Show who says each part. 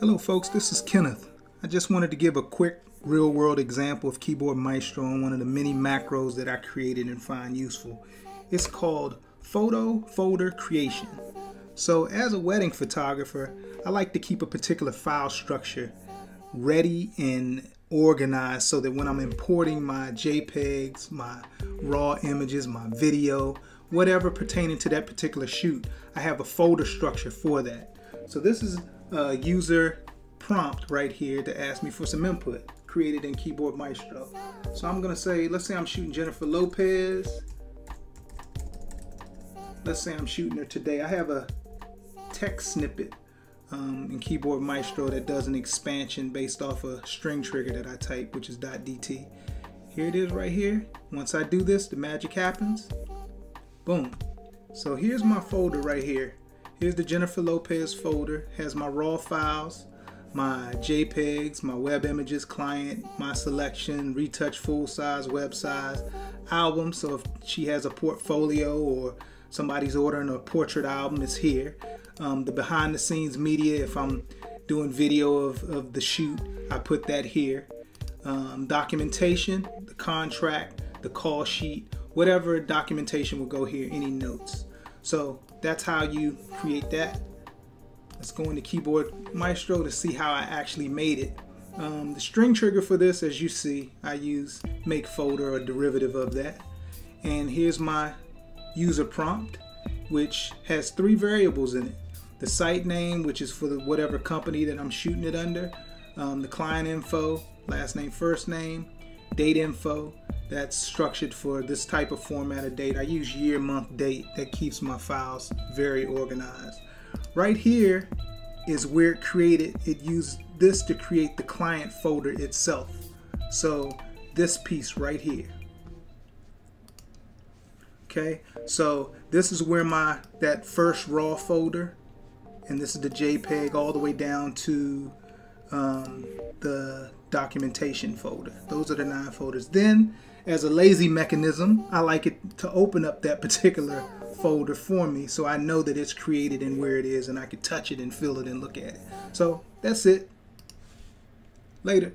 Speaker 1: Hello folks, this is Kenneth. I just wanted to give a quick real world example of Keyboard Maestro on one of the many macros that I created and find useful. It's called Photo Folder Creation. So as a wedding photographer, I like to keep a particular file structure ready and organized so that when I'm importing my JPEGs, my raw images, my video, whatever pertaining to that particular shoot, I have a folder structure for that. So this is a user prompt right here to ask me for some input created in Keyboard Maestro. So I'm gonna say, let's say I'm shooting Jennifer Lopez. Let's say I'm shooting her today. I have a text snippet um, in Keyboard Maestro that does an expansion based off a string trigger that I type, which is .dt. Here it is right here. Once I do this, the magic happens. Boom. So here's my folder right here. Here's the Jennifer Lopez folder. Has my raw files, my JPEGs, my web images, client, my selection, retouch full size, web size, album. So if she has a portfolio or somebody's ordering a portrait album, it's here. Um, the behind the scenes media, if I'm doing video of, of the shoot, I put that here. Um, documentation, the contract, the call sheet, whatever documentation will go here, any notes. So that's how you create that. Let's go into Keyboard Maestro to see how I actually made it. Um, the string trigger for this, as you see, I use make folder or derivative of that. And here's my user prompt, which has three variables in it the site name, which is for the, whatever company that I'm shooting it under, um, the client info, last name, first name, date info, that's structured for this type of format of date. I use year, month, date. That keeps my files very organized. Right here is where it created, it used this to create the client folder itself. So this piece right here. Okay, so this is where my, that first raw folder and this is the JPEG all the way down to um, the documentation folder. Those are the nine folders. Then, as a lazy mechanism, I like it to open up that particular folder for me so I know that it's created and where it is and I can touch it and feel it and look at it. So that's it. Later.